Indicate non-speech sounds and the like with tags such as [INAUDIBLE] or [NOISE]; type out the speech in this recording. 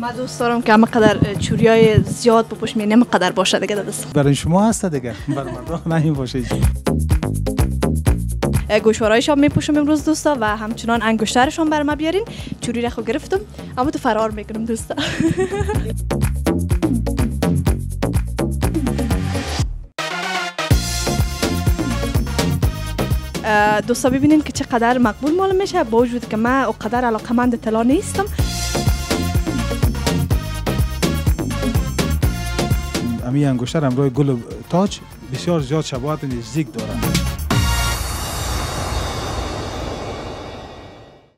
من دوست دارم که همه قدر چوری های زیاد بپوشم یعنی قدر باشه دیگه دست برای شما هست دیگه. برای من نه این باشه. گوشوارای شام میپوشم امروز دوستا و همچنان انگشترشون بر ما بیارین. چوری رخو گرفتم اما تو فرار می‌کنم دوستا. [LAUGHS] دوستا ببینین که چقدر مقبول مال میشه. با وجود که من قدر علاقمند طلا نیستم. امی انگشتر روی گل تاج. بسیار زیاد شباهت نزدیک دارم.